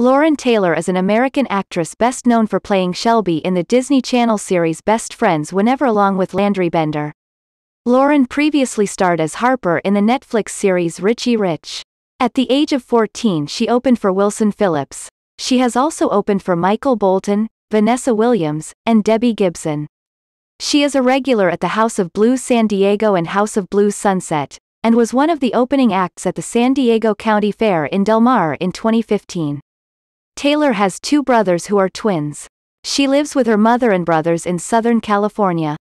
Lauren Taylor is an American actress best known for playing Shelby in the Disney Channel series Best Friends whenever along with Landry Bender. Lauren previously starred as Harper in the Netflix series Richie Rich. At the age of 14 she opened for Wilson Phillips. She has also opened for Michael Bolton, Vanessa Williams, and Debbie Gibson. She is a regular at the House of Blues San Diego and House of Blues Sunset, and was one of the opening acts at the San Diego County Fair in Del Mar in 2015. Taylor has two brothers who are twins. She lives with her mother and brothers in Southern California.